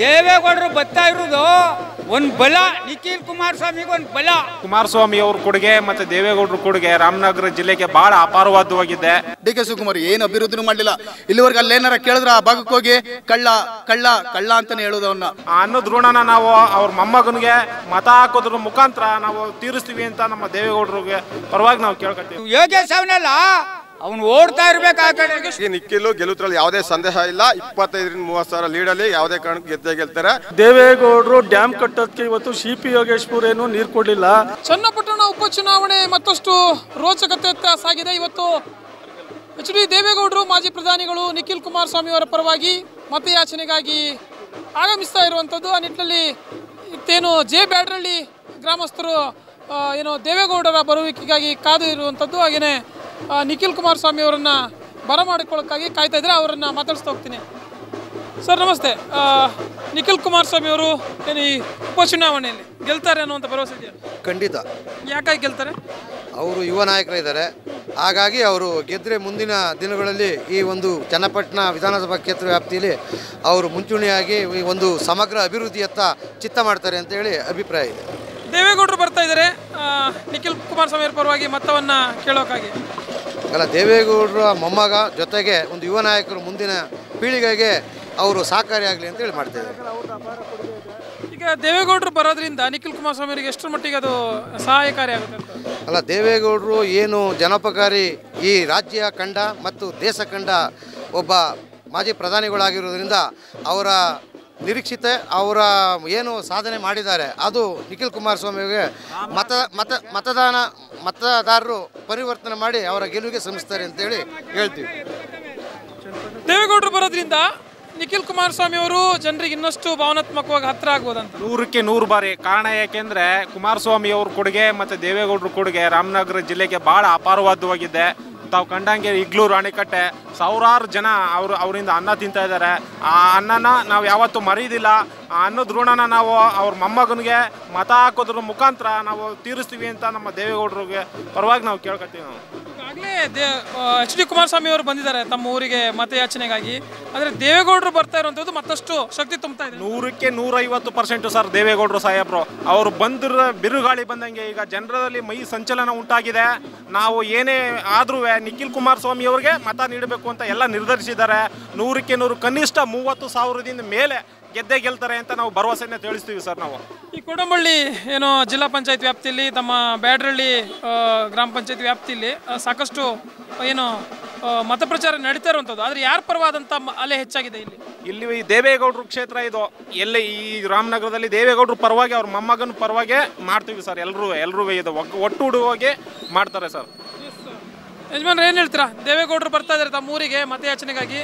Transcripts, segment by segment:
ದೇವೇಗೌಡರು ಬರ್ತಾ ಇರೋದು ಒಂದು ಬಲ ನಿಖಿಲ್ ಕುಮಾರಸ್ವಾಮಿಗೆ ಒಂದು ಬಲ. ಕುಮಾರಸ್ವಾಮಿ ಅವ್ರ ಕೊಡುಗೆ ಮತ್ತೆ ದೇವೇಗೌಡರ ಕೊಡುಗೆ ರಾಮನಗರ ಜಿಲ್ಲೆಗೆ ಬಹಳ ಅಪಾರವಾದವಾಗಿದೆ. ಡಿ ಕೆ ಶಿವಕುಮಾರ್ ಏನು ಅಭಿವೃದ್ಧಿ ಮಾಡಲಿಲ್ಲ. ಇಲ್ಲಿವರೆಗೆ ಅಲ್ಲೇನಾರ ಕೇಳಿದ್ರ ಆ ಭಾಗಕ್ಕೆ ಹೋಗಿ ಕಳ್ಳ ಕಳ್ಳ ಕಳ್ಳ ಅಂತಾನೆ ಹೇಳೋದು ಅವನ್ನ ಆ ಅನ್ನೋದ್ ಋಣನ ನಾವು ಅವ್ರ ಮೊಮ್ಮಗನಿಗೆ ಮತ ಹಾಕೋದ್ರ ಮುಖಾಂತರ ನಾವು ತೀರಿಸ್ತೀವಿ ಅಂತ ನಮ್ಮ ದೇವೇಗೌಡರಿಗೆ ಪರವಾಗಿ ನಾವು ಕೇಳ್ಕೊತೀವಿ ಯೋಗೇಶ್ ಅವನಲ್ಲ ಅವನು ಓಡ್ತಾ ಇರ್ಬೇಕು ಆ ಕಡೆ. ಈ ನಿಖಿಲು ಗೆಲ್ಲುದ್ರಲ್ಲಿ ಯಾವುದೇ ಸಂದೇಹ ಇಲ್ಲ. ಇಪ್ಪತ್ತೈದರಿಂದ ಮೂವತ್ತು ಸಾವಿರ ಲೀಡಲ್ಲಿ ಯಾವುದೇ ಕಾರಣಕ್ಕೆ ಗೆದ್ದೇ ಗೆಲ್ತಾರೆ. ದೇವೇಗೌಡರು ಡ್ಯಾಮ್ ಕಟ್ಟೋದಕ್ಕೆ ಇವತ್ತು ಸಿ ಪಿ ಯೋಗೇಶ್ಪುರ್ ಏನು ನೀರು ಕೊಡಲಿಲ್ಲ. ಚನ್ನಪಟ್ಟಣ ಉಪಚುನಾವಣೆ ಮತ್ತಷ್ಟು ರೋಚಕತೆ ಸಾಗಿದೆ. ಇವತ್ತು ಎಚ್ ಡಿ ದೇವೇಗೌಡರು ಮಾಜಿ ಪ್ರಧಾನಿಗಳು ನಿಖಿಲ್ ಕುಮಾರಸ್ವಾಮಿ ಅವರ ಪರವಾಗಿ ಮತಯಾಚನೆಗಾಗಿ ಆಗಮಿಸ್ತಾ ಇರುವಂಥದ್ದು ಆ ನಿಟ್ಟಿನಲ್ಲಿ ಇತ್ತೇನು ಜೆ ಬ್ಯಾಡ್ರಳ್ಳಿ ಗ್ರಾಮಸ್ಥರು ಏನು ದೇವೇಗೌಡರ ಬರುವಿಕೆಗಾಗಿ ಕಾದು ಇರುವಂಥದ್ದು ಹಾಗೆಯೇ ನಿಖಿಲ್ ಕುಮಾರಸ್ವಾಮಿ ಅವರನ್ನು ಬರಮಾಡಿಕೊಳ್ಳೋಕ್ಕಾಗಿ ಕಾಯ್ತಾ ಇದ್ದರೆ ಅವರನ್ನು ಮಾತಾಡಿಸ್ತಾ ಹೋಗ್ತೀನಿ. ಸರ್ ನಮಸ್ತೆ. ನಿಖಿಲ್ ಕುಮಾರಸ್ವಾಮಿ ಅವರು ಏನು ಈ ಉಪಚುನಾವಣೆಯಲ್ಲಿ ಗೆಲ್ತಾರೆ ಅನ್ನುವಂಥ ಭರವಸೆ ಇದೆಯಾ? ಖಂಡಿತ. ಯಾಕಾಗಿ ಗೆಲ್ತಾರೆ? ಅವರು ಯುವ ನಾಯಕರಿದ್ದಾರೆ. ಹಾಗಾಗಿ ಅವರು ಗೆದ್ದರೆ ಮುಂದಿನ ದಿನಗಳಲ್ಲಿ ಈ ಒಂದು ಚನ್ನಪಟ್ಟಣ ವಿಧಾನಸಭಾ ಕ್ಷೇತ್ರ ವ್ಯಾಪ್ತಿಯಲ್ಲಿ ಅವರು ಮುಂಚೂಣಿಯಾಗಿ ಈ ಒಂದು ಸಮಗ್ರ ಅಭಿವೃದ್ಧಿಯತ್ತ ಚಿತ್ತ ಮಾಡ್ತಾರೆ ಅಂತ ಹೇಳಿ ಅಭಿಪ್ರಾಯ ಇದೆ. ದೇವೇಗೌಡರು ಬರ್ತಾ ಇದ್ದಾರೆ. ನಿಖಿಲ್ ಕುಮಾರಸ್ವಾಮಿ ಅವರ ಪರವಾಗಿ ಮತವನ್ನು ಕೇಳೋಕ್ಕಾಗಿ. ಅಲ್ಲ ದೇವೇಗೌಡರ ಮೊಮ್ಮಗ ಜೊತೆಗೆ ಒಂದು ಯುವ ನಾಯಕರು ಮುಂದಿನ ಪೀಳಿಗೆಗೆ ಅವರು ಸಹಕಾರಿಯಾಗಲಿ ಅಂತ ಹೇಳಿ ಮಾಡ್ತಿದ್ದಾರೆ ಈಗ ದೇವೇಗೌಡರು ಬರೋದ್ರಿಂದ ನಿಖಿಲ್ ಕುಮಾರಸ್ವಾಮಿ ಅವರಿಗೆ ಎಷ್ಟರ ಮಟ್ಟಿಗೆ ಅದು ಸಹಾಯಕಾರಿ ಆಗುತ್ತೆ ಅಂತ? ಅಲ್ಲ ದೇವೇಗೌಡರು ಏನು ಜನಪಕಾರಿ ಈ ರಾಜ್ಯ ಕಂಡ ಮತ್ತು ದೇಶ ಕಂಡ ಒಬ್ಬ ಮಾಜಿ ಪ್ರಧಾನಿಗಳಾಗಿರೋದ್ರಿಂದ ಅವರ ನಿರೀಕ್ಷಿತ ಅವರ ಏನು ಸಾಧನೆ ಮಾಡಿದ್ದಾರೆ ಅದು ನಿಖಿಲ್ ಕುಮಾರಸ್ವಾಮಿಗೆ ಮತ ಮತ ಮತದಾನ ಮತದಾರರು ಪರಿವರ್ತನೆ ಮಾಡಿ ಅವರ ಗೆಲುವಿಗೆ ಶ್ರಮಿಸ್ತಾರೆ ಅಂತೇಳಿ ಹೇಳ್ತೀವಿ. ದೇವೇಗೌಡರು ಬರೋದ್ರಿಂದ ನಿಖಿಲ್ ಕುಮಾರಸ್ವಾಮಿ ಅವರು ಜನರಿಗೆ ಇನ್ನಷ್ಟು ಭಾವನಾತ್ಮಕವಾಗಿ ಹತ್ತಿರ ಆಗ್ಬೋದಂತ. ನೂರಕ್ಕೆ ನೂರು ಬಾರಿ ಕಾರಣ ಯಾಕೆಂದ್ರೆ ಕುಮಾರಸ್ವಾಮಿ ಅವ್ರ ಕೊಡುಗೆ ಮತ್ತೆ ದೇವೇಗೌಡರ ಕೊಡುಗೆ ರಾಮನಗರ ಜಿಲ್ಲೆಗೆ ಬಹಳ ಅಪಾರವಾದವಾಗಿದೆ. ತಾವು ಕಂಡಂಗೆ ಇಗ್ಲೂರು, ಅಣೆಕಟ್ಟೆ, ಸಾವಿರಾರು ಜನ ಅವರು ಅವರಿಂದ ಅನ್ನ ತಿಂತಾ ಇದ್ದಾರೆ. ಆ ಅನ್ನನ ನಾವು ಯಾವತ್ತೂ ಮರೀದಿಲ್ಲ ಆ ಅನ್ನದ ಋಣನ ನಾವು ಅವ್ರ ಮೊಮ್ಮಗನಿಗೆ ಮತ ಹಾಕೋದ್ರ ಮುಖಾಂತರ ನಾವು ತೀರಿಸ್ತೀವಿ ಅಂತ ನಮ್ಮ ದೇವೇಗೌಡರಿಗೆ ಪರವಾಗಿ ನಾವು ಕೇಳ್ಕೊತೀವಿ ನಾವು. ಈಗಾಗಲೇ ದೇ ಎಚ್ ಡಿ ಕುಮಾರಸ್ವಾಮಿ ಅವರು ಬಂದಿದ್ದಾರೆ ತಮ್ಮ ಊರಿಗೆ ಮತಯಾಚನೆಗಾಗಿ. ಆದರೆ ದೇವೇಗೌಡರು ಬರ್ತಾ ಇರುವಂಥದ್ದು ಮತ್ತಷ್ಟು ಶಕ್ತಿ ತುಂಬ್ತಾ ಇದೆ. ನೂರಕ್ಕೆ ನೂರೈವತ್ತು ಪರ್ಸೆಂಟ್ ಸರ್ ದೇವೇಗೌಡರು ಸಾಹೇಬರು. ಅವರು ಬಂದಿರೋ ಬಿರುಗಾಳಿ ಬಂದಂಗೆ ಈಗ ಜನರಲ್ಲಿ ಮೈ ಸಂಚಲನ ಉಂಟಾಗಿದೆ. ನಾವು ಏನೇ ಆದರೂ ನಿಖಿಲ್ ಕುಮಾರಸ್ವಾಮಿ ಅವರಿಗೆ ಮತ ನೀಡಬೇಕು ಅಂತ ಎಲ್ಲ ನಿರ್ಧರಿಸಿದ್ದಾರೆ. ನೂರಕ್ಕೆ ನೂರು ಕನಿಷ್ಠ ಮೂವತ್ತು ಸಾವಿರದಿಂದ ಮೇಲೆ ಗೆದ್ದೇ ಗೆಲ್ತಾರೆ ಅಂತ ನಾವು ಭರವಸೆಯನ್ನ ತಿಳಿಸ್ತೀವಿ ಸರ್ ನಾವು. ಈ ಕೋಡಂಬಳ್ಳಿ ಏನು ಜಿಲ್ಲಾ ಪಂಚಾಯತ್ ವ್ಯಾಪ್ತಿಯಲ್ಲಿ ತಮ್ಮ ಬ್ಯಾಡ್ರಳ್ಳಿ ಗ್ರಾಮ ಪಂಚಾಯತ್ ವ್ಯಾಪ್ತಿಯಲ್ಲಿ ಸಾಕಷ್ಟು ಏನು ಆ, ಮತ ಪ್ರಚಾರ ನಡೀತಾ ಇರುವಂಥದ್ದು. ಆದರೆ ಯಾರ ಪರವಾದಂಥ ಅಲೆ ಹೆಚ್ಚಾಗಿದೆ ಇಲ್ಲಿ? ಇಲ್ಲಿ ಈ ದೇವೇಗೌಡರು ಕ್ಷೇತ್ರ ಇದು. ಎಲ್ಲಿ ಈ ರಾಮನಗರದಲ್ಲಿ ದೇವೇಗೌಡರು ಪರವಾಗಿ ಅವ್ರ ಮೊಮ್ಮಗನ ಪರವಾಗಿ ಮಾಡ್ತೀವಿ ಸರ್ ಎಲ್ಲರೂ ಎಲ್ಲರೂ ಇದು ಒಟ್ಟು ಹುಡುಗೋಗಿ ಮಾಡ್ತಾರೆ ಸರ್. ಯಜಮಾನ್ರು ಏನು ಹೇಳ್ತೀರಾ? ದೇವೇಗೌಡರು ಬರ್ತಾ ಇದ್ದಾರೆ ತಮ್ಮ ಊರಿಗೆ ಮತಯಾಚನೆಗಾಗಿ.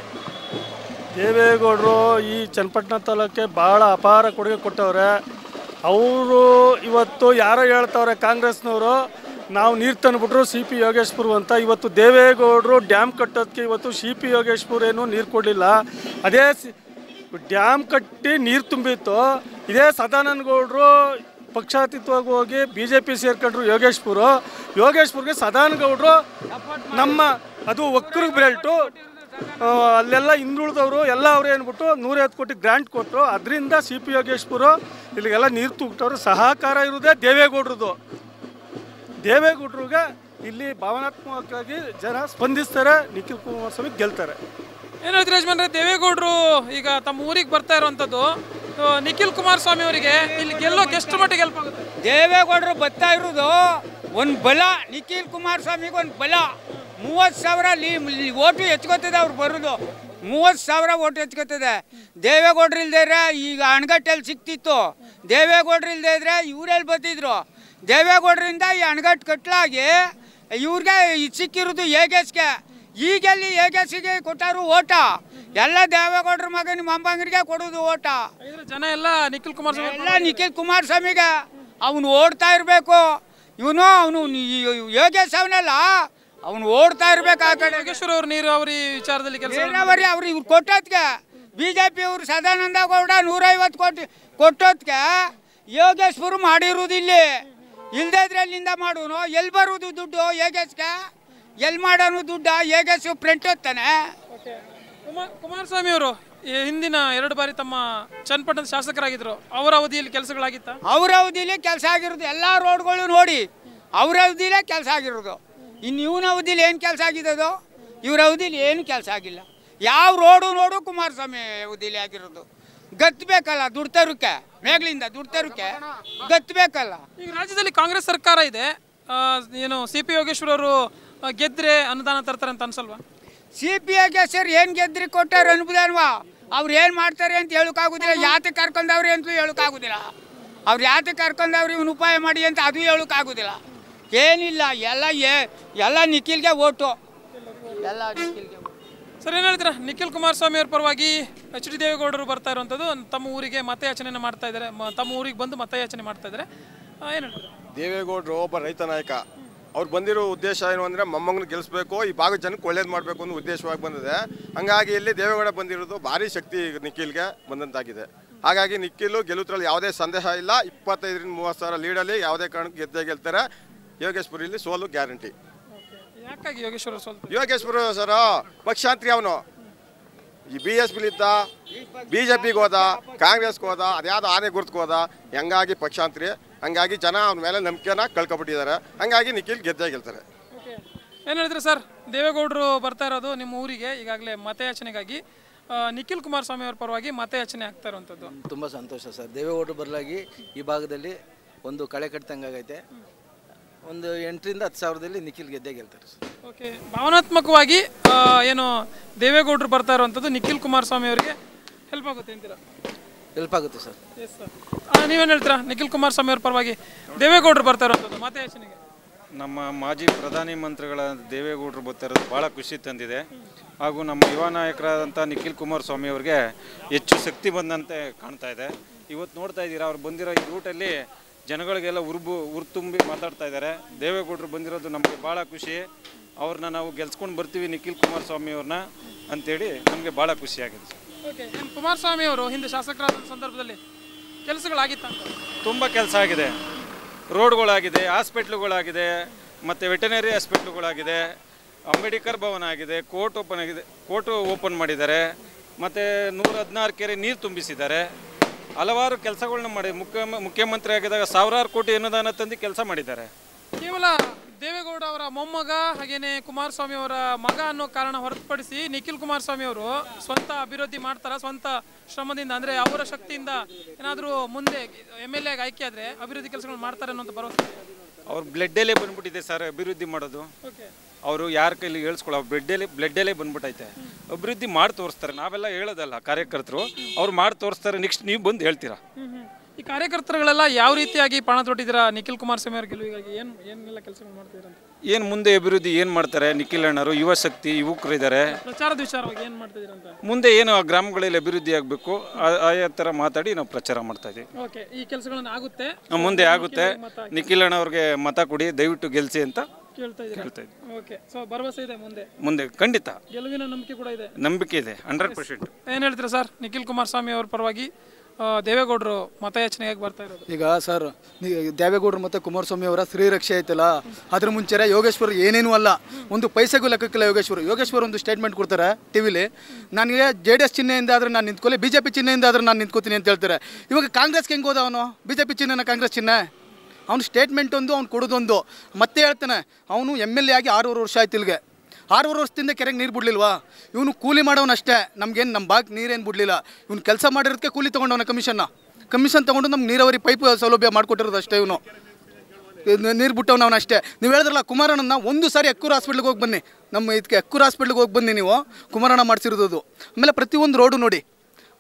ದೇವೇಗೌಡರು ಈ ಚನ್ನಪಟ್ಟಣ ತಾಲೂಕಿಗೆ ಭಾಳ ಅಪಾರ ಕೊಡುಗೆ ಕೊಟ್ಟವ್ರೆ. ಅವರು ಇವತ್ತು ಯಾರೋ ಹೇಳ್ತವ್ರೆ ಕಾಂಗ್ರೆಸ್ನವರು, ನಾವು ನೀರು ತಂದುಬಿಟ್ರು ಸಿ ಪಿ ಯೋಗೇಶ್ಪುರ್ ಅಂತ. ಇವತ್ತು ದೇವೇಗೌಡರು ಡ್ಯಾಮ್ ಕಟ್ಟೋದಕ್ಕೆ ಇವತ್ತು ಸಿ ಪಿ ಯೋಗೇಶ್ಪುರ್ ಏನು ನೀರು ಕೊಡಲಿಲ್ಲ. ಅದೇ ಡ್ಯಾಮ್ ಕಟ್ಟಿ ನೀರು ತುಂಬಿತ್ತು. ಇದೇ ಗೌಡರು ಪಕ್ಷಾತೀತವಾಗಿ ಹೋಗಿ ಬಿ ಜೆ ಪಿ ಸೇರ್ಕೊಂಡ್ರು ಯೋಗೇಶ್ಪುರು. ಯೋಗೇಶ್ಪುರ್ಗೆ ಸದಾನಂದ ಗೌಡರು ನಮ್ಮ, ಅದು ಒಕ್ಕರಿಗೆ ಬೆಲ್ಟು. ಅಲ್ಲೆಲ್ಲ ಹಿಂದುಳಿದವರು ಎಲ್ಲ ಅವರು ಏನ್ಬಿಟ್ಟು ನೂರೈವತ್ತು ಕೋಟಿ ಗ್ರಾಂಟ್ ಕೊಟ್ಟರು ಅದರಿಂದ ಸಿ ಪಿ ಯೋಗೇಶ್ಪುರ ಇಲ್ಲಿಗೆಲ್ಲ ನೀರು ತುಗ್ತವ್ರು ಸಹಕಾರ ಇರೋದೇ ದೇವೇಗೌಡ್ರದ್ದು. ದೇವೇಗೌಡ್ರಿಗೆ ಇಲ್ಲಿ ಭಾವನಾತ್ಮಕವಾಗಿ ಜನ ಸ್ಪಂದಿಸ್ತಾರೆ ನಿಖಿಲ್ ಕುಮಾರಸ್ವಾಮಿ ಗೆಲ್ತಾರೆ. ಏನು ಹೇಳ್ತೀರಾ ಯಜಮಾನ್ರೆ? ದೇವೇಗೌಡರು ಈಗ ತಮ್ಮ ಊರಿಗೆ ಬರ್ತಾ ಇರುವಂಥದ್ದು ನಿಖಿಲ್ ಕುಮಾರಸ್ವಾಮಿ ಅವರಿಗೆ ಇಲ್ಲಿ ಗೆಲ್ಲೋಕೆ ಎಷ್ಟು ಮಟ್ಟಿಗೆ ಗೆಲ್ಪಾಗುತ್ತೆ ಆಗುತ್ತೆ? ದೇವೇಗೌಡರು ಬರ್ತಾ ಇರೋದು ಒಂದು ಬಲ ನಿಖಿಲ್ ಕುಮಾರಸ್ವಾಮಿಗೆ ಒಂದು ಬಲ. ಮೂವತ್ತು ಸಾವಿರ ಲೀ ಲೀ- ಓಟು ಹೆಚ್ಕೋತದೆ ಅವ್ರು ಬರೋದು. ಮೂವತ್ತು ಸಾವಿರ ಓಟು ಹೆಚ್ಕೋತದೆ. ದೇವೇಗೌಡರು ಇಲ್ದೇ ಇದ್ರೆ ಈಗ ಅಣಗಟ್ಟೆಲ್ಲಿ ಸಿಕ್ತಿತ್ತು. ದೇವೇಗೌಡರು ಇಲ್ಲದೆ ಇದ್ರೆ ಇವರೆಲ್ಲಿ ಬತ್ತಿದ್ರು ದೇವೇಗೌಡರಿಂದ ಈ ಅಣಗಟ್ಟು ಕಟ್ಲಾಗಿ ಇವ್ರಿಗೆ ಇದು ಸಿಕ್ಕಿರೋದು ಏಗೆಸ್ಗೆ ಈಗೆಲ್ಲಿ ಏಗೆಸ್ಗೆ ಕೊಟ್ಟಾರು ಓಟ? ಎಲ್ಲ ದೇವೇಗೌಡರ ಮಗನ ಮಂಬಂಗರಿಗೆ ಕೊಡೋದು ಓಟ. ಜನ ಎಲ್ಲ ನಿಖಿಲ್ ಕುಮಾರಸ್ವಾಮಿ ಎಲ್ಲ ನಿಖಿಲ್ ಕುಮಾರಸ್ವಾಮಿಗೆ. ಅವನು ಓಡ್ತಾ ಇರಬೇಕು. ಇವನು ಅವನು ಯೋಗೇಶ್ ಅವನಲ್ಲ? ಅವನು ಓಡ್ತಾ ಇರ್ಬೇಕು ಆ ಕಡೆ ಯೋಗೇಶ್ವರ ಅವ್ರ ನೀರಾವರಿ ವಿಚಾರದಲ್ಲಿ ಕೆಲಸ ನೀರಾವರಿ ಅವ್ರು ಇವ್ರು ಕೊಟ್ಟೋದ್ಕೆ ಬಿ ಜೆ ಪಿ ಅವರು ಸದಾನಂದ ಗೌಡ ನೂರೈವತ್ತು ಕೋಟಿ ಕೊಟ್ಟೋದ್ಕೆ ಯೋಗೇಶ್ವರು ಮಾಡಿರೋದು ಇಲ್ಲಿ ಇಲ್ದೇ ಇದ್ರೆ ಅಲ್ಲಿಂದ ಮಾಡೋನು ಎಲ್ಲಿ ಬರೋದು ದುಡ್ಡು ಯೋಗೇಶ್ಗೆ? ಎಲ್ಲಿ ಮಾಡೋನು ದುಡ್ಡು? ಯೋಗೇಶ್ ಪ್ರಿಂಟ್ ಓದ್ತಾನೆ. ಕುಮಾರ್ ಕುಮಾರಸ್ವಾಮಿ ಅವರು ಈ ಹಿಂದಿನ ಎರಡು ಬಾರಿ ತಮ್ಮ ಚನ್ನಪಟ್ಟಣದ ಶಾಸಕರಾಗಿದ್ರು. ಅವರ ಅವಧಿಯಲ್ಲಿ ಕೆಲಸಗಳಾಗಿತ್ತ? ಅವರ ಅವಧಿಯಲ್ಲಿ ಕೆಲಸ ಆಗಿರೋದು ಎಲ್ಲ ರೋಡ್ಗಳು ನೋಡಿ. ಅವರ ಅವಧಿಯಲ್ಲೇ ಕೆಲಸ ಆಗಿರೋದು. ಇನ್ನು ಇವನ ಅವಧಿಲಿ ಏನು ಕೆಲಸ ಆಗಿದ್ದದು? ಇವ್ರ ಅವಧಿಲಿ ಏನು ಕೆಲಸ ಆಗಿಲ್ಲ. ಯಾವ ರೋಡು ನೋಡು ಕುಮಾರಸ್ವಾಮಿ ಅವಧಿಲಿ ಆಗಿರೋದು. ಗತ್ತಬೇಕಲ್ಲ ದುಡ್ಡು ತರೋಕೆ ಮೇಗ್ಲಿಂದ ದುಡ್ಡು ಗತ್ತು ಗತ್ತಬೇಕಲ್ಲ ಈಗ ರಾಜ್ಯದಲ್ಲಿ ಕಾಂಗ್ರೆಸ್ ಸರ್ಕಾರ ಇದೆ. ಏನು ಸಿ ಪಿ ಯೋಗೇಶ್ವರ್ ಅವರು ಗೆದ್ರೆ ಅನುದಾನ ತರ್ತಾರೆ ಅಂತ ಅನ್ಸಲ್ವಾ? ಸಿ ಪಿ ಯೋಗೇಶ್ವರ್ ಸರ್ ಏನು ಗೆದ್ರಿ ಕೊಟ್ಟಾರ ಅನ್ಬೋದಲ್ವಾ ಅವ್ರು ಏನು ಮಾಡ್ತಾರೆ ಅಂತ ಹೇಳೋಕ್ಕಾಗೋದಿಲ್ಲ. ಯಾತಕ್ಕೆ ಕರ್ಕೊಂಡವ್ರಿ ಅಂತಲೂ ಹೇಳೋಕ್ಕಾಗೋದಿಲ್ಲ. ಅವ್ರು ಯಾತಕ್ಕೆ ಕರ್ಕೊಂಡವ್ರಿ ಇವ್ನು ಉಪಾಯ ಮಾಡಿ ಅಂತ ಅದು ಹೇಳೋಕ್ಕಾಗೋದಿಲ್ಲ. ಏನಿಲ್ಲ ಎಲ್ಲ ಏ ಎಲ್ಲ ನಿಖಿಲ್ಗೆ ಓಟು. ಎಲ್ಲ ನಿಖಿಲ್ಗೆ. ಸರ್ ಏನು ಹೇಳ್ತೀರಾ? ನಿಖಿಲ್ ಕುಮಾರಸ್ವಾಮಿ ಅವ್ರ ಪರವಾಗಿ ಎಚ್ ಡಿ ದೇವೇಗೌಡರು ಬರ್ತಾ ಇರುವಂಥದ್ದು ತಮ್ಮ ಊರಿಗೆ ಮತಯಾಚನೆ ಮಾಡ್ತಾ ಇದ್ದಾರೆ ಮ- ತಮ್ಮ ಊರಿಗೆ ಬಂದು ಮತಯಾಚನೆ ಮಾಡ್ತಾ ಇದ್ದಾರೆ. ಏನು ಹೇಳ್ತೀರಾ? ದೇವೇಗೌಡರು ಒಬ್ಬ ರೈತ ನಾಯಕ. ಅವ್ರು ಬಂದಿರೋ ಉದ್ದೇಶ ಏನು ಅಂದರೆ ಮೊಮ್ಮಗನ ಗೆಲ್ಲಿಸ್ಬೇಕು ಈ ಭಾಗದ ಜನಕ್ಕೆ ಒಳ್ಳೇದು ಮಾಡಬೇಕು ಅನ್ನೋ ಉದ್ದೇಶವಾಗಿ ಬಂದಿದೆ. ಹಾಗಾಗಿ ಇಲ್ಲಿ ದೇವೇಗೌಡ ಬಂದಿರೋದು ಭಾರಿ ಶಕ್ತಿ ನಿಖಿಲ್ಗೆ ಬಂದಂತಾಗಿದೆ. ಹಾಗಾಗಿ ನಿಖಿಲು ಗೆಲ್ಲುತ್ತರಲ್ಲಿ ಯಾವುದೇ ಸಂದೇಹ ಇಲ್ಲ. ಇಪ್ಪತ್ತೈದರಿಂದ ಮೂವತ್ತು ಸಾವಿರ ಲೀಡಲ್ಲಿ ಯಾವುದೇ ಕಾರಣಕ್ಕೆ ಗೆದ್ದೇ ಗೆಲ್ತಾರೆ. ಯೋಗೇಶ್ವರಲ್ಲಿ ಸೋಲು ಗ್ಯಾರಂಟಿ. ಯಾಕಾಗಿ ಯೋಗೇಶ್ವರ ಸೋಲ್ ಯೋಗೇಶ್ವರ ಸರ ಪಕ್ಷಾಂತರಿ ಅವನು ಈ ಬಿ ಎಸ್ ಪಿಲಿದ್ದ ಬಿ ಜೆ ಪಿಗೆ ಹೋದ ಕಾಂಗ್ರೆಸ್ಗೆ ಹೋದ ಅದ್ಯಾವ ಆನೆ ಗುರ್ತ್ಗೆ ಹೋದ ಹಂಗಾಗಿ ಪಕ್ಷಾಂತರಿ ಹಂಗಾಗಿ ಜನ ಅವನ ಮೇಲೆ ನಂಬಿಕೆನ ಕಳ್ಕೊಬಿಟ್ಟಿದ್ದಾರೆ. ಹಂಗಾಗಿ ನಿಖಿಲ್ ಗೆದ್ದೇ ಗೆಲ್ತಾರೆ. ಏನು ಹೇಳಿದ್ರಿ ಸರ್? ದೇವೇಗೌಡರು ಬರ್ತಾ ಇರೋದು ನಿಮ್ಮ ಊರಿಗೆ ಈಗಾಗಲೇ ಮತಯಾಚನೆಗಾಗಿ. ನಿಖಿಲ್ ಕುಮಾರಸ್ವಾಮಿ ಅವರ ಪರವಾಗಿ ಮತಯಾಚನೆ ಆಗ್ತಾ ಇರುವಂಥದ್ದು ತುಂಬ ಸಂತೋಷ ಸರ್. ದೇವೇಗೌಡರು ಬರಲಾಗಿ ಈ ಭಾಗದಲ್ಲಿ ಒಂದು ಕಳೆ ಕಟ್ಟಿದಂಗಾಗೈತೆ ಒಂದು ಎಂಟರಿಂದ ಹತ್ತು ಸಾವಿರದಲ್ಲಿ ನಿಖಿಲ್ ಗೆದ್ದೆ ಗೆಲ್ತಾರೆ ಸರ್. ಓಕೆ ಭಾವನಾತ್ಮಕವಾಗಿ ಏನು ದೇವೇಗೌಡರು ಬರ್ತಾ ಇರುವಂಥದ್ದು ನಿಖಿಲ್ ಕುಮಾರಸ್ವಾಮಿ ಅವರಿಗೆ ಹೆಲ್ಪ್ ಆಗುತ್ತೆ ಅಂತೀರಾ? ಹೆಲ್ಪ್ ಆಗುತ್ತೆ ಸರ್. ಎಸ್ ಸರ್ ನೀವೇನು ಹೇಳ್ತೀರಾ? ನಿಖಿಲ್ ಕುಮಾರಸ್ವಾಮಿ ಅವ್ರ ಪರವಾಗಿ ದೇವೇಗೌಡರು ಬರ್ತಾ ಇರುವಂಥದ್ದು ಮತಯಾಚನೆಗೆ ನಮ್ಮ ಮಾಜಿ ಪ್ರಧಾನಿ ಮಂತ್ರಿಗಳ ದೇವೇಗೌಡರು ಬರ್ತಿರೋದು ಭಾಳ ಖುಷಿ ತಂದಿದೆ. ಹಾಗೂ ನಮ್ಮ ಯುವ ನಾಯಕರಾದಂಥ ನಿಖಿಲ್ ಕುಮಾರಸ್ವಾಮಿ ಅವ್ರಿಗೆ ಹೆಚ್ಚು ಶಕ್ತಿ ಬಂದಂತೆ ಕಾಣ್ತಾ ಇದೆ. ಇವತ್ತು ನೋಡ್ತಾ ಇದ್ದೀರಾ ಅವ್ರು ಬಂದಿರೋ ಈ ರೂಟಲ್ಲಿ ಜನಗಳಿಗೆಲ್ಲ ಉರ್ಬು ತುಂಬಿ ಮಾತಾಡ್ತಾ ಇದ್ದಾರೆ. ದೇವೇಗೌಡರು ಬಂದಿರೋದು ನಮಗೆ ಭಾಳ ಖುಷಿ. ಅವ್ರನ್ನ ನಾವು ಗೆಲ್ಸ್ಕೊಂಡು ಬರ್ತೀವಿ ನಿಖಿಲ್ ಕುಮಾರಸ್ವಾಮಿ ಅವ್ರನ್ನ ಅಂತೇಳಿ ನಮಗೆ ಭಾಳ ಖುಷಿಯಾಗಿದೆ ಓಕೆ ಕುಮಾರಸ್ವಾಮಿ ಅವರು ಹಿಂದೆ ಶಾಸಕರಾದ ಸಂದರ್ಭದಲ್ಲಿ ಕೆಲಸಗಳಾಗಿತ್ತ? ತುಂಬ ಕೆಲಸ ಆಗಿದೆ. ರೋಡ್ಗಳಾಗಿದೆ ಹಾಸ್ಪಿಟ್ಲುಗಳಾಗಿದೆ ಮತ್ತು ವೆಟನರಿ ಹಾಸ್ಪಿಟ್ಲುಗಳಾಗಿದೆ ಅಂಬೇಡ್ಕರ್ ಭವನ ಆಗಿದೆ ಕೋರ್ಟ್ ಓಪನ್ ಆಗಿದೆ ಕೋರ್ಟು ಓಪನ್ ಮಾಡಿದ್ದಾರೆ ಮತ್ತು ನೂರ ಹದಿನಾರು ಕೆರೆ ನೀರು ತುಂಬಿಸಿದ್ದಾರೆ. ಹಲವಾರು ಕೆಲಸಗಳನ್ನ ಮಾಡಿ ಮುಖ್ಯ ಮುಖ್ಯಮಂತ್ರಿ ಆಗಿದ್ದಾಗ ಸಾವಿರಾರು ಕೋಟಿ ಅನುದಾನ ತಂದು ಕೆಲಸ ಮಾಡಿದ್ದಾರೆ. ಕೇವಲ ದೇವೇಗೌಡ ಅವರ ಮೊಮ್ಮಗ ಹಾಗೇನೆ ಕುಮಾರಸ್ವಾಮಿ ಅವರ ಮಗ ಅನ್ನೋ ಕಾರಣ ಹೊರತುಪಡಿಸಿ ನಿಖಿಲ್ ಕುಮಾರಸ್ವಾಮಿ ಅವರು ಸ್ವಂತ ಅಭಿವೃದ್ಧಿ ಮಾಡ್ತಾರ? ಸ್ವಂತ ಶ್ರಮದಿಂದ ಅಂದ್ರೆ ಅವರ ಶಕ್ತಿಯಿಂದ ಏನಾದರೂ ಮುಂದೆ ಎಂ ಎಲ್ ಎಗೆ ಆಯ್ಕೆ ಆದ್ರೆ ಅಭಿವೃದ್ಧಿ ಕೆಲಸಗಳು ಮಾಡ್ತಾರೆ ಅನ್ನೋ ಭರವಸೆ ಅವ್ರ ಬ್ಲಡ್ಡಲ್ಲೇ ಬಂದ್ಬಿಟ್ಟಿದೆ ಸರ್ ಅಭಿವೃದ್ಧಿ ಮಾಡೋದು. ಓಕೆ ಅವರು ಯಾರ ಕೈಲಿ ಹೇಳ್ಸ್ಕೊಳ್ಳೋ ಬ್ಲಡ್ಡಲ್ಲೇ ಬ್ಲಡ್ಡಲ್ಲೇ ಬಂದ್ಬಿಟ್ಟೈತೆ ಅಭಿವೃದ್ಧಿ ಮಾಡಿ ತೋರಿಸ್ತಾರೆ. ನಾವೆಲ್ಲ ಹೇಳೋದಲ್ಲ ಕಾರ್ಯಕರ್ತರು. ಅವ್ರು ಮಾಡಿ ತೋರಿಸ್ತಾರೆ. ನೆಕ್ಸ್ಟ್ ನೀವು ಬಂದು ಹೇಳ್ತೀರಾ? ಈ ಕಾರ್ಯಕರ್ತರುಗಳೆಲ್ಲ ಯಾವ ರೀತಿಯಾಗಿ ಪಣ ತೊಟ್ಟಿದ್ದೀರಾ? ನಿಖಿಲ್ ಕುಮಾರಸ್ವಾಮಿ ಅವ್ರ ಗೆಲುವಿಗಾಗಿ ಏನು ಏನೆಲ್ಲ ಕೆಲಸಗಳು ಮಾಡ್ತಿದ್ದೀರಾ ಅಂತ? ಏನು ಮುಂದೆ ಅಭಿವೃದ್ಧಿ ಏನು ಮಾಡ್ತಾರೆ? ನಿಖಿಲ್ ಅಣ್ಣರು ಯುವ ಶಕ್ತಿ ಯುವಕರಿದ್ದಾರೆ ಪ್ರಚಾರದ ವಿಚಾರವಾಗಿ ಏನು ಮಾಡ್ತಿದ್ದೀರಾ ಅಂತ? ಮುಂದೆ ಏನು ಆ ಗ್ರಾಮಗಳಲ್ಲಿ ಅಭಿವೃದ್ಧಿ ಆಗಬೇಕು? ಆಯಾ ಥರ ಮಾತಾಡಿ ನಾವು ಪ್ರಚಾರ ಮಾಡ್ತಾ ಇದ್ದೀವಿ. ಓಕೆ. ಈ ಕೆಲಸಗಳನ್ನು ಆಗುತ್ತೆ. ಮುಂದೆ ಆಗುತ್ತೆ. ನಿಖಿಲ್ ಅಣ್ಣವ್ರಿಗೆ ಮತ ಕೊಡಿ. ದಯವಿಟ್ಟು ಗೆಲ್ಸಿ ಅಂತ ಕೇಳ್ತಾ ಕೇಳ್ತಾ ಇದ್ದೀವಿ ಓಕೆ ಸೊ ಭರವಸೆ ಇದೆ ಮುಂದೆ? ಮುಂದೆ ಖಂಡಿತ. ಗೆಲುವಿನ ನಂಬಿಕೆ ಕೂಡ ಇದೆ? ನಂಬಿಕೆ ಇದೆ ಹಂಡ್ರೆಡ್ ಪರ್ಸೆಂಟ್ ಏನು ಹೇಳ್ತೀರಾ ಸರ್ ನಿಖಿಲ್ ಕುಮಾರಸ್ವಾಮಿ ಅವ್ರ ಪರವಾಗಿ ದೇವೇಗೌಡರು ಮತಯಾಚನೆಯಾಗಿ ಬರ್ತಾ ಇರೋದು. ಈಗ ಸರ್ ದೇವೇಗೌಡರು ಮತ್ತು ಕುಮಾರಸ್ವಾಮಿ ಅವರ ಶ್ರೀರಕ್ಷೆ ಐತಲ್ಲ ಅದ್ರ ಮುಂಚೆ ಯೋಗೇಶ್ವರ್ ಏನೇನೂ ಅಲ್ಲ. ಒಂದು ಪೈಸೆಗೂ ಲೆಕ್ಕಕ್ಕಿಲ್ಲ ಯೋಗೇಶ್ವರ್. ಯೋಗೇಶ್ವರ್ ಒಂದು ಸ್ಟೇಟ್ಮೆಂಟ್ ಕೊಡ್ತಾರೆ ಟಿವಿಲಿ. ನನಗೆ ಜೆ ಡಿ ಎಸ್ ಚಿಹ್ನೆಯಿಂದ ಆದ್ರೆ ನಾನು ನಿಂತ್ಕೊಳ್ಳಿ ಬಿ ಜೆ ಪಿ ಚಿಹ್ನೆಯಿಂದ ಆದ್ರೆ ನಾನು ನಿಂತ್ಕೋತೀನಿ ಅಂತ ಹೇಳ್ತಾರೆ. ಇವಾಗ ಕಾಂಗ್ರೆಸ್ಗೆ ಹೆಂಗ್ ಹೋದ ಅವನು? ಬಿ ಜೆ ಪಿ ಚಿಹ್ನೆನ ಕಾಂಗ್ರೆಸ್ ಚಿಹ್ನೆ? ಅವ್ನು ಸ್ಟೇಟ್ಮೆಂಟ್ ಒಂದು, ಅವ್ನು ಕೊಡೋದೊಂದು. ಮತ್ತೆ ಹೇಳ್ತಾನೆ, ಅವನು ಎಂ ಎಲ್ ಎ ಆಗಿ ಆರೂವರೆ ವರ್ಷ ಆಯ್ತು ಇಲ್ಲಿಗೆ. ಆರೂವರೆ ವರ್ಷದಿಂದ ಕೆರೆಗೆ ನೀರು ಬಿಡಲಿಲ್ವಾ? ಇವನು ಕೂಲಿ ಮಾಡೋನಷ್ಟೇ ನಮಗೇನು ನಮ್ಮ ಬಾಗ್ ನೀರೇನು ಬಿಡಲಿಲ್ಲ. ಇವ್ನು ಕೆಲಸ ಮಾಡಿರೋದಕ್ಕೆ ಕೂಲಿ ತೊಗೊಂಡವನ ಕಮಿಷನ್ನ. ಕಮಿಷನ್ ತೊಗೊಂಡು ನಮ್ಗೆ ನೀರಾವರಿ ಪೈಪ್ ಸೌಲಭ್ಯ ಮಾಡಿಕೊಟ್ಟಿರೋದು ಅಷ್ಟೇ ಇವನು. ನೀರು ಬಿಟ್ಟವನು ಅವನು ಅಷ್ಟೇ. ನೀವು ಹೇಳಿದ್ರಲ್ಲ ಕುಮಾರಣ್ಣನ ಒಂದು ಸಾರಿ ಅಕ್ಕೂರು ಹಾಸ್ಪಿಟ್ಲಿಗೆ ಹೋಗಿ ಬನ್ನಿ. ನಮ್ಮ ಇದಕ್ಕೆ ಅಕ್ಕೂರು ಹಾಸ್ಪಿಟ್ಲಿಗೆ ಹೋಗಿ ಬನ್ನಿ ನೀವು. ಕುಮಾರಣ್ಣ ಮಾಡಿಸಿರೋದು ಆಮೇಲೆ ಪ್ರತಿಯೊಂದು ರೋಡು ನೋಡಿ.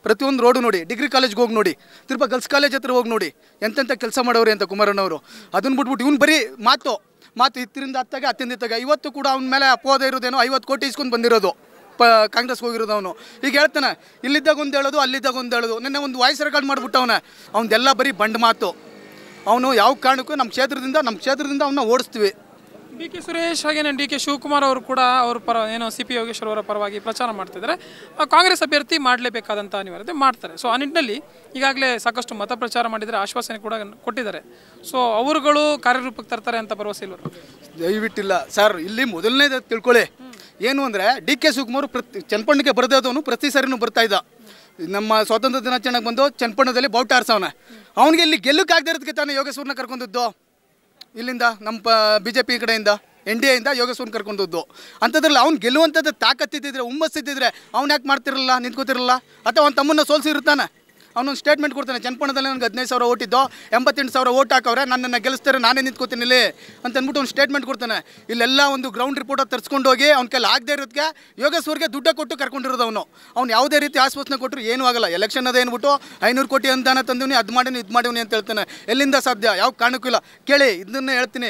ಪ್ರತಿಯೊಂದು ರೋಡು ನೋಡಿ ಡಿಗ್ರಿ ಕಾಲೇಜ್ಗೆ ಹೋಗಿ ನೋಡಿ, ತಿರುಪ ಗರ್ಲ್ಸ್ ಕಾಲೇಜ್ ಹತ್ರ ಹೋಗಿ ನೋಡಿ ಎಂತೆಂಥ ಕೆಲಸ ಮಾಡೋರಿ ಅಂತ ಕುಮಾರಣ್ಣವರು ಅದನ್ನು ಬಿಟ್ಬಿಟ್ಟು ಇವ್ನು ಬರೀ ಮಾತು ಮಾತು ಇತ್ತರಿಂದ ಹತ್ತಾಗ, ಹತ್ತಿಂದ ಇತ್ತಾಗ ಇವತ್ತು ಕೂಡ ಅವನ ಮೇಲೆ ಅಪೋದ ಇರೋದೇನೋ, ಐವತ್ತು ಕೋಟಿ ಇಸ್ಕೊಂಡು ಬಂದಿರೋದು, ಪ, ಕಾಂಗ್ರೆಸ್ಗೆ ಹೋಗಿರೋದು ಅವನು. ಈಗ ಹೇಳ್ತಾನೆ, ಇಲ್ಲಿದ್ದಾಗ ಒಂದು ಹೇಳೋದು, ಅಲ್ಲಿದ್ದಾಗ ಒಂದು ಹೇಳೋದು, ನಿನ್ನೆ ಒಂದು ವಾಯ್ಸ್ ರೆಕಾರ್ಡ್ ಮಾಡಿಬಿಟ್ಟವನೆ ಅವನದೆಲ್ಲ ಬರೀ ಬಂಡ್ ಮಾತು. ಅವನು ಯಾವ ಕಾರಣಕ್ಕೂ ನಮ್ಮ ಕ್ಷೇತ್ರದಿಂದ ನಮ್ಮ ಕ್ಷೇತ್ರದಿಂದ ಅವನ್ನ ಓಡಿಸ್ತೀವಿ. ಡಿ ಕೆ ಸುರೇಶ್ ಹಾಗೇನೆ ಡಿ ಕೆ ಶಿವಕುಮಾರ್ ಅವರು ಕೂಡ ಅವ್ರ ಪರ ಏನು ಸಿ ಪಿ ಯೋಗೇಶ್ವರ್ ಅವರ ಪರವಾಗಿ ಪ್ರಚಾರ ಮಾಡ್ತಿದ್ದಾರೆ. ಕಾಂಗ್ರೆಸ್ ಅಭ್ಯರ್ಥಿ ಮಾಡಲೇಬೇಕಾದಂಥ ಅನಿವಾರ್ಯತೆ ಮಾಡ್ತಾರೆ. ಸೊ ಆ ನಿಟ್ಟಿನಲ್ಲಿ ಈಗಾಗಲೇ ಸಾಕಷ್ಟು ಮತ ಪ್ರಚಾರ ಮಾಡಿದರೆ ಆಶ್ವಾಸನೆ ಕೂಡ ಕೊಟ್ಟಿದ್ದಾರೆ. ಸೊ ಅವರುಗಳು ಕಾರ್ಯರೂಪಕ್ಕೆ ತರ್ತಾರೆ ಅಂತ ಭರವಸೆ ಇಲ್ವ? ದಯವಿಟ್ಟಿಲ್ಲ. ಸರ್, ಇಲ್ಲಿ ಮೊದಲನೇದ ತಿಳ್ಕೊಳ್ಳಿ. ಏನು ಅಂದರೆ ಡಿ ಕೆ ಶಿವಕುಮಾರ್ ಪ್ರತಿ ಚನ್ನಪಣ್ಣಕ್ಕೆ ಬರದೇ ಪ್ರತಿ ಸಾರಿನೂ ಬರ್ತಾ ಇದ್ದ. ನಮ್ಮ ಸ್ವಾತಂತ್ರ್ಯ ದಿನಾಚರಣೆಗೆ ಬಂದು ಚನ್ನಪಣ್ಣದಲ್ಲಿ ಬಾವುಟ ಆರ್ಸವನ. ಅವನಿಗೆ ಇಲ್ಲಿ ಗೆಲ್ಲಕ್ಕಾಗದೇ ಇರೋದಕ್ಕೆ ತಾನೇ ಯೋಗೇಶ್ವರನ ಕರ್ಕೊಂಡದ್ದು? ಇಲ್ಲಿಂದ ನಮ್ಮ ಪ ಬಿ ಜೆ ಪಿ ಕಡೆಯಿಂದ, ಎನ್ ಡಿ ಎಯಿಂದ ಯೋಗೇಶ್ವರನ್ ಕರ್ಕೊಂಡದ್ದು. ಅಂಥದ್ರಲ್ಲಿ ಅವ್ನು ಗೆಲ್ಲುವಂಥದ್ದು ತಾಕತ್ತಿದ್ದಿದ್ರೆ ಹುಮ್ಮಸ್ಸಿದ್ದಿದ್ರೆ ಅವ್ನು ಯಾಕೆ ಮಾಡ್ತಿರಲ್ಲ ನಿಂತ್ಕೋತಿರಲ್ಲ ಅಥವಾ ಅವ್ನ ತಮ್ಮನ್ನ ಸೋಲ್ಸಿರುತ್ತಾನೆ? ಅವನೊಂದು ಸ್ಟೇಟ್ಮೆಂಟ್ ಕೊಡ್ತಾನೆ ಚನ್ನಪಣದಲ್ಲಿ ನನಗೆ ಹದಿನೈದು ಸಾವಿರ ಓಟಿದ್ದು ಎಂಬತ್ತೆಂಟು ಸಾವಿರ ಓಟ್ ಹಾಕವ್ರೆ, ನನ್ನನ್ನು ಗೆಲ್ಲಿಸ್ತಾರೆ, ನಾನೇ ನಿಂತ್ಕೋತೀನಿ ಇಲ್ಲಿ. ಅಂತ ಅಂದ್ಬಿಟ್ಟು ಒಂದು ಸ್ಟೇಟ್ಮೆಂಟ್ ಕೊಡ್ತಾನೆ. ಇಲ್ಲೆಲ್ಲ ಒಂದು ಗ್ರೌಂಡ್ ರಿಪೋರ್ಟ್ ತರಿಸ್ಕೊಂಡು ಹೋಗಿ ಅವ್ನ ಕೈಲಿ ಆಗದೆ ಇರೋದಕ್ಕೆ ಯೋಗೇಶ್ವರ್ಗೆ ದುಡ್ಡ ಕೊಟ್ಟು ಕರ್ಕೊಂಡಿರೋದು ಅವನು. ಅವ್ನು ಯಾವುದೇ ರೀತಿ ಆಶ್ವಾಸನೆ ಕೊಟ್ಟರು ಏನೂ ಆಗಲ್ಲ. ಎಲೆಕ್ಷನ್ ಅದೇ ಅದೇನ್ಬಿಟ್ಟು ಐನೂರು ಕೋಟಿ ಅನುದಾನ ತಂದಿವ್ನಿ, ಅದು ಮಾಡಿನಿ ಇದು ಮಾಡೀನಿ ಅಂತ ಹೇಳ್ತಾನೆ. ಎಲ್ಲಿಂದ ಸಾಧ್ಯ? ಯಾವ ಕಾರಣಕ್ಕೂ ಇಲ್ಲ. ಕೇಳಿ, ಇದನ್ನ ಹೇಳ್ತೀನಿ.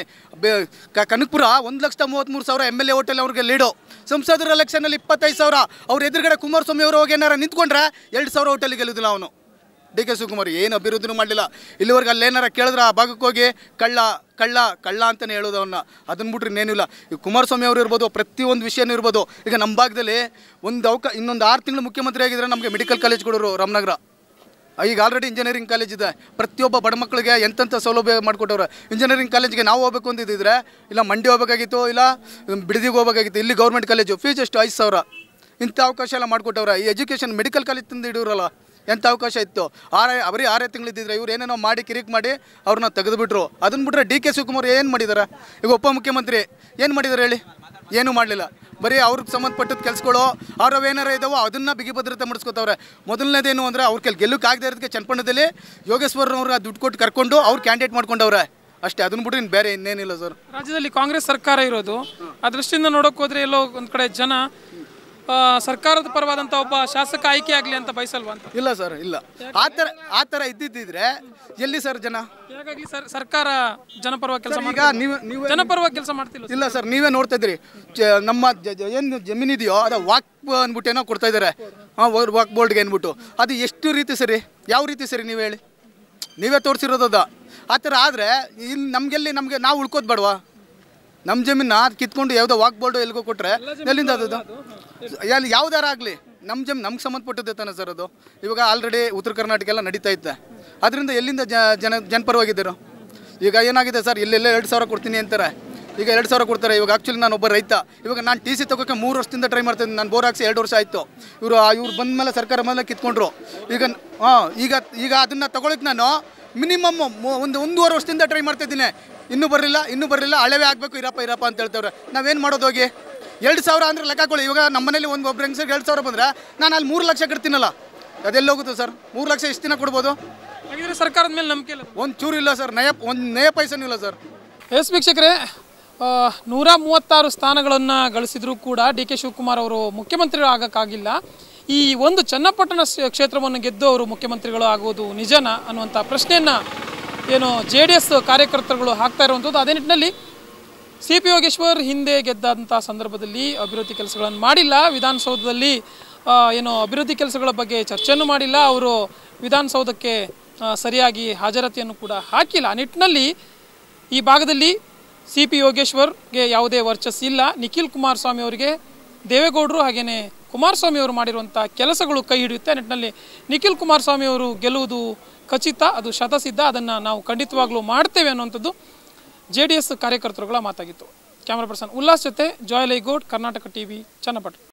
ಕನಕಪುರ ಒಂದು ಲಕ್ಷದ ಮೂವತ್ತ್ಮೂರು ಸಾವಿರ ಎಂ ಎಲ್ ಎ ಓಟಲ್ಲಿ ಅವ್ರಿಗೆ ಲೀಡು. ಸಂಸದರ ಎಲೆಕ್ಷನಲ್ಲಿ ಇಪ್ಪತ್ತೈದು ಸಾವಿರ. ಅವ್ರ ಎದುರುಗಡೆ ಕುಮಾರಸ್ವಾಮಿ ಅವರು ಹೋಗಿ ಏನಾರ ನಿಂತ್ಕೊಂಡ್ರೆ ಎರಡು ಸಾವಿರ ಓಟೆಲ್ಗೆ ಗೆಲ್ಲುದಿಲ್ಲ ಅವನು. ಡಿ ಕೆ ಶಿವಕುಮಾರ್ ಏನು ಅಭಿವೃದ್ಧಿನೂ ಮಾಡಲಿಲ್ಲ. ಇಲ್ಲಿವರೆಗೆ ಅಲ್ಲೇನಾರ ಕೇಳಿದ್ರೆ ಆ ಭಾಗಕ್ಕೆ ಹೋಗಿ ಕಳ್ಳ ಕಳ್ಳ ಕಳ್ಳ ಅಂತಲೇ ಹೇಳೋದು ಅವನ್ನ ಅದನ್ನ ಬಿಟ್ರೆ ಇನ್ನೇನಿಲ್ಲ ಈ ಕುಮಾರಸ್ವಾಮಿ ಅವರು ಇರ್ಬೋದು, ಪ್ರತಿಯೊಂದು ವಿಷಯನೂ ಇರ್ಬೋದು. ಈಗ ನಮ್ಮ ಭಾಗದಲ್ಲಿ ಒಂದು ಅವಕ ಇನ್ನೊಂದು ಆರು ತಿಂಗಳು ಮುಖ್ಯಮಂತ್ರಿ ಆಗಿದ್ರೆ ನಮಗೆ ಮೆಡಿಕಲ್ ಕಾಲೇಜ್ ಕೊಡೋರು ರಾಮನಗರ. ಈಗ ಆಲ್ರೆಡಿ ಇಂಜಿನಿಯರಿಂಗ್ ಕಾಲೇಜ್ ಇದೆ. ಪ್ರತಿಯೊಬ್ಬ ಬಡ ಮಕ್ಕಳಿಗೆ ಎಂತೆಂಥ ಸೌಲಭ್ಯ ಮಾಡಿಕೊಟ್ಟವ್ರೆ? ಇಂಜಿನಿಯರಿಂಗ್ ಕಾಲೇಜ್ಗೆ ನಾವು ಹೋಗ್ಬೇಕು ಅಂತಿದ್ದಿದ್ರೆ ಇಲ್ಲ ಮಂಡಿ ಹೋಗ್ಬೇಕಾಗಿತ್ತು, ಇಲ್ಲ ಬಿಡದಿಗೆ ಹೋಗಬೇಕಾಗಿತ್ತು, ಇಲ್ಲಿ ಗೌರ್ಮೆಂಟ್ ಕಾಲೇಜು ಫೀಸ್ ಎಷ್ಟು? ಐದು ಸಾವಿರ. ಇಂಥ ಅವಕಾಶ ಎಲ್ಲ ಮಾಡಿಕೊಟ್ಟವ್ರೆ. ಈ ಎಜುಕೇಷನ್ ಮೆಡಿಕಲ್ ಕಾಲೇಜ್ ತಂದು ಇಡೋರಲ್ಲ, ಎಂಥ ಅವಕಾಶ ಇತ್ತು? ಆರೇ, ಬರೀ ಆರೇ ತಿಂಗಳಿದ್ದಿದ್ರೆ ಇವ್ರು ಏನೇನೋ ಮಾಡಿ, ಕಿರಿಕ್ ಮಾಡಿ ಅವ್ರನ್ನ ತೆಗೆದುಬಿಟ್ರು. ಅದನ್ನ ಬಿಟ್ಟರೆ ಡಿ ಕೆ ಶಿವಕುಮಾರ್ ಏನು ಮಾಡಿದ್ದಾರೆ ಈಗ ಉಪಮುಖ್ಯಮಂತ್ರಿ ಏನು ಮಾಡಿದ್ದಾರೆ ಹೇಳಿ? ಏನೂ ಮಾಡಲಿಲ್ಲ. ಬರೀ ಅವ್ರಿಗೆ ಸಂಬಂಧಪಟ್ಟದ ಕೆಲಸಗಳು ಏನಾರ ಇದಾವೋ ಅದನ್ನ ಬಿಗಿ ಭದ್ರತೆ ಮಾಡಿಸ್ಕೊತವ್ರೆ. ಮೊದಲನೇದೇನು ಅಂದರೆ ಅವ್ರ ಕೆಲ ಗೆಲ್ಲಕ್ಕಾಗದೇ ಇರೋದಕ್ಕೆ ಚನ್ನಪಣ್ಣದಲ್ಲಿ ಯೋಗೇಶ್ವರನವ್ರ ದುಡ್ಡು ಕೊಟ್ಟು ಕರ್ಕೊಂಡು ಅವ್ರು ಕ್ಯಾಂಡಿಡೇಟ್ ಮಾಡ್ಕೊಂಡವ್ರೆ. ಅಷ್ಟೇ ಅದನ್ನ ಇನ್ನು ಬೇರೆ ಇನ್ನೇನಿಲ್ಲ ಸರ್. ರಾಜ್ಯದಲ್ಲಿ ಕಾಂಗ್ರೆಸ್ ಸರ್ಕಾರ ಇರೋದು, ಆ ದೃಷ್ಟಿಯಿಂದ ನೋಡೋಕೆ ಹೋದರೆ ಎಲ್ಲೋ ಒಂದು ಕಡೆ ಜನ ಸರ್ಕಾರದ ಪರವಾದಂಥ ಒಬ್ಬ ಶಾಸಕ ಆಯ್ಕೆ ಆಗಲಿ ಅಂತ ಬಯಸಲ್ವಾ ಅಂತ? ಇಲ್ಲ ಸರ್ ಇಲ್ಲ. ಆ ಥರ ಆ ಥರ ಇದ್ದಿದ್ದಿದ್ರೆ ಎಲ್ಲಿ ಸರ್ ಜನ? ಹಾಗಾಗಿ ಸರ್ ಸರ್ಕಾರ ಜನಪರವಾಗಿ ಕೆಲಸ ಈಗ ನೀವು ನೀವು ಜನಪರವಾಗಿ ಕೆಲಸ ಮಾಡ್ತಿಲ್ಲ ಇಲ್ಲ ಸರ್ ನೀವೇ ನೋಡ್ತಾ ಇದ್ರಿ ನಮ್ಮ ಏನು ಜಮೀನ್ ಇದೆಯೋ ಅದ ವಾಕ್ ಅಂದ್ಬಿಟ್ಟು ಏನೋ ಕೊಡ್ತಾ ಇದ್ದಾರೆ. ಹಾಂ ವಾಕ್ ಬೋರ್ಡ್ಗೆ ಅಂದ್ಬಿಟ್ಟು. ಅದು ಎಷ್ಟು ರೀತಿ ಸರಿ? ಯಾವ ರೀತಿ ಸರಿ ನೀವು ಹೇಳಿ? ನೀವೇ ತೋರಿಸಿರೋದ ಆ ಥರ ಆದರೆ ಇಲ್ಲಿ ನಮಗೆಲ್ಲಿ ನಮಗೆ ನಾವು ಉಳ್ಕೋದ್ ಬೇಡವಾ? ನಮ್ಮ ಜಮೀನ ಕಿತ್ಕೊಂಡು ಯಾವುದೋ ವಾಕ್ ಬೋರ್ಡು ಎಲ್ಲಿಗೋ ಕೊಟ್ಟರೆ ಎಲ್ಲಿಂದ ಅದು. ಎಲ್ಲಿ ಯಾವ್ದಾರ ಆಗಲಿ ನಮ್ಮ ಜಮೀನು ನಮ್ಗೆ ಸಂಬಂಧಪಟ್ಟದ್ದೆ ತಾನೆ ಸರ್ ಅದು. ಇವಾಗ ಆಲ್ರೆಡಿ ಉತ್ತರ ಕರ್ನಾಟಕ ಎಲ್ಲ ನಡೀತಾ ಇತ್ತೆ ಅದರಿಂದ ಎಲ್ಲಿಂದ ಜನ ಜನಪರವಾಗಿದ್ದರು ಈಗ ಏನಾಗಿದೆ ಸರ್ ಇಲ್ಲೆಲ್ಲ ಎರಡು ಸಾವಿರ ಕೊಡ್ತೀನಿ ಅಂತಾರೆ. ಈಗ ಎರಡು ಸಾವಿರ ಕೊಡ್ತಾರೆ. ಇವಾಗ ಆ್ಯಕ್ಚುಲಿ ನಾನು ಒಬ್ಬ ರೈತ. ಇವಾಗ ನಾನು ಟಿ ಸಿ ತಗೋಕ್ಕೆ ಮೂರು ವರ್ಷದಿಂದ ಟ್ರೈ ಮಾಡ್ತಿದ್ದೀನಿ ನಾನು ಬೋರ್ ಹಾಕ್ಸಿ ಎರಡು ವರ್ಷ ಆಯಿತು. ಇವರು ಇವ್ರು ಬಂದ ಮೇಲೆ ಸರ್ಕಾರ ಮೇಲೆ ಕಿತ್ಕೊಂಡ್ರು. ಈಗ ಹಾಂ ಈಗ ಈಗ ಅದನ್ನು ತಗೊಳಕ್ಕೆ ನಾನು ಮಿನಿಮಮ್ ಒಂದು ಒಂದೂವರೆ ವರ್ಷದಿಂದ ಟ್ರೈ ಮಾಡ್ತಿದ್ದೀನಿ ಇನ್ನೂ ಬರಲಿಲ್ಲ ಇನ್ನೂ ಬರಲಿಲ್ಲ. ಹಳೆವೇ ಆಗಬೇಕು. ಇರಪ್ಪ ಇರಪ್ಪ ಅಂತ ಹೇಳ್ತವ್ರೆ. ನಾವೇನು ಮಾಡೋದು ಹೋಗಿ? ಎರಡು ಸಾವಿರ ಅಂದರೆ ಲೆಕ್ಕ ಹಾಕೊಳ್ಳಿ ಇವಾಗ ನಮ್ಮ ಮನೇಲಿ ಒಂದು ಒಬ್ಬರು ಹೆಂಗಸರಿಗೆ ಎರಡು ಸಾವಿರ ಬಂದರೆ ನಾನು ಅಲ್ಲಿ ಮೂರು ಲಕ್ಷ ಕಟ್ತೀನಲ್ಲ. ಅದೆಲ್ಲೋಗುತ್ತೆ ಸರ್? ಮೂರು ಲಕ್ಷ ಎಷ್ಟು ದಿನ ಕೊಡ್ಬೋದು? ಸರ್ಕಾರದ ಮೇಲೆ ನಂಬಿಕೆ ಇಲ್ಲ. ಒಂದು ಚೂರು ಇಲ್ಲ ಸರ್. ನಯ ಒಂದು ನಯ ಪೈಸನೂ ಇಲ್ಲ ಸರ್. ಎಸ್ ವೀಕ್ಷಕರೇ ನೂರ ಮೂವತ್ತಾರು ಸ್ಥಾನಗಳನ್ನು ಗಳಿಸಿದರೂ ಕೂಡ ಡಿ ಕೆ ಶಿವಕುಮಾರ್ ಅವರು ಮುಖ್ಯಮಂತ್ರಿ ಆಗಕ್ಕಾಗಿಲ್ಲ. ಈ ಒಂದು ಚನ್ನಪಟ್ಟಣ ಕ್ಷೇತ್ರವನ್ನು ಗೆದ್ದು ಅವರು ಮುಖ್ಯಮಂತ್ರಿಗಳು ಆಗುವುದು ನಿಜನ ಅನ್ನುವಂಥ ಪ್ರಶ್ನೆಯನ್ನು ಏನು ಜೆ ಡಿ ಎಸ್ ಕಾರ್ಯಕರ್ತರುಗಳು ಹಾಕ್ತಾ ಇರುವಂಥದ್ದು. ಅದೇ ನಿಟ್ಟಿನಲ್ಲಿ ಸಿ ಪಿ ಯೋಗೇಶ್ವರ್ ಹಿಂದೆ ಗೆದ್ದಂಥ ಸಂದರ್ಭದಲ್ಲಿ ಅಭಿವೃದ್ಧಿ ಕೆಲಸಗಳನ್ನು ಮಾಡಿಲ್ಲ. ವಿಧಾನಸೌಧದಲ್ಲಿ ಏನು ಅಭಿವೃದ್ಧಿ ಕೆಲಸಗಳ ಬಗ್ಗೆ ಚರ್ಚೆಯನ್ನು ಮಾಡಿಲ್ಲ. ಅವರು ವಿಧಾನಸೌಧಕ್ಕೆ ಸರಿಯಾಗಿ ಹಾಜರಾತಿಯನ್ನು ಕೂಡ ಹಾಕಿಲ್ಲ. ಆ ನಿಟ್ಟಿನಲ್ಲಿ ಈ ಭಾಗದಲ್ಲಿ ಸಿ ಪಿ ಯೋಗೇಶ್ವರ್ಗೆ ಯಾವುದೇ ವರ್ಚಸ್ಸಿಲ್ಲ ನಿಖಿಲ್ ಕುಮಾರಸ್ವಾಮಿ ಅವರಿಗೆ ದೇವೇಗೌಡರು ಹಾಗೆಯೇ ಕುಮಾರಸ್ವಾಮಿ ಅವರು ಮಾಡಿರುವಂಥ ಕೆಲಸಗಳು ಕೈ ಹಿಡಿಯುತ್ತೆ. ನಿಟ್ಟಿನಲ್ಲಿ ನಿಖಿಲ್ ಕುಮಾರಸ್ವಾಮಿ ಅವರು ಗೆಲ್ಲುವುದು ಖಚಿತ, ಅದು ಶತಸಿದ್ಧ. ಅದನ್ನು ನಾವು ಖಂಡಿತವಾಗ್ಲೂ ಮಾಡ್ತೇವೆ ಅನ್ನುವಂಥದ್ದು ಜೆ ಡಿ ಎಸ್ ಕಾರ್ಯಕರ್ತರುಗಳ ಮಾತಾಗಿತ್ತು. ಕ್ಯಾಮ್ರಾ ಪರ್ಸನ್ ಉಲ್ಲಾಸ್ ಜೊತೆ ಜಾಯ್ ಲೈಗೌಡ್ ಕರ್ನಾಟಕ ಟಿವಿ, ಚನ್ನಪಟ್ಟಣ.